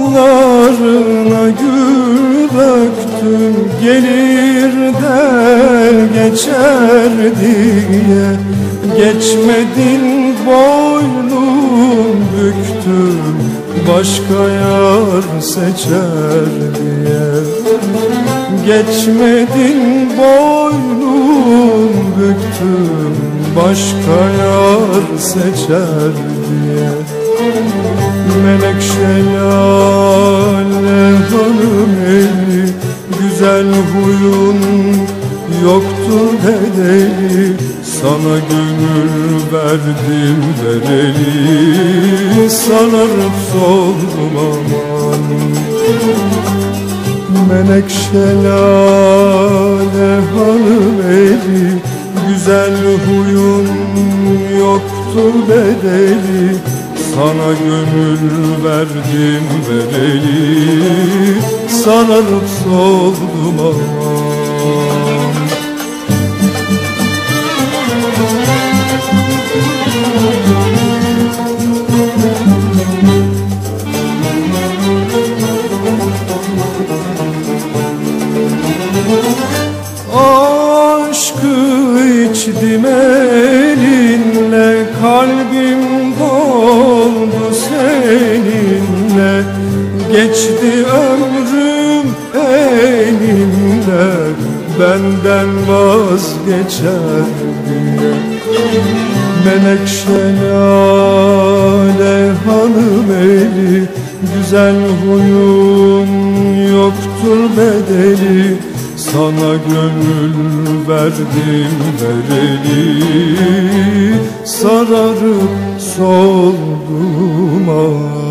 Yollarına gül döktüm Gelir der geçer diye. Geçmedin boynum büktüm Başka yar seçer diye. Geçmedin boynum büktüm Başka yar seçer diye. Menekşe lale hanım eli Güzel huyun yoktur bedeli. Sana gönül verdim vereli Sanarıp soldum aman. Menekşe lale hanım eli Güzel huyun yoktur bedeli Sana gönül verdim vereli Sararıp soldum aman. Aşkı içtim elinle Kalbim doldu seninle. Geçti ömrüm elimle Benden vazgeçer diye Menekşe lale hanım eli Güzel huyun yoktur bedeli Sana gönül verdim vereli Sararıp soldum ama